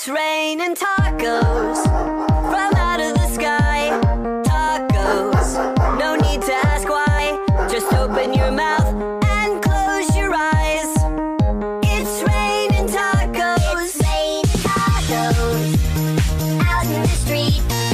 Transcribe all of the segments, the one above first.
It's raining tacos from out of the sky. Tacos, no need to ask why. Just open your mouth and close your eyes. It's raining tacos. It's rain tacos out in the street.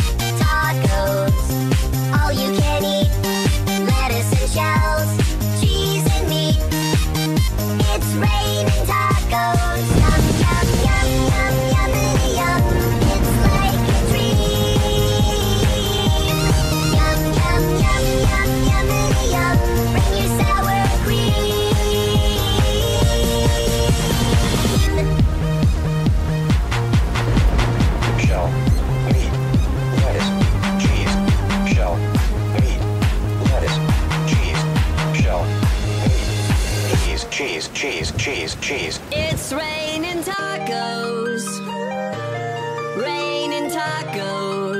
Cheese, cheese, cheese, cheese. It's raining tacos. Raining tacos.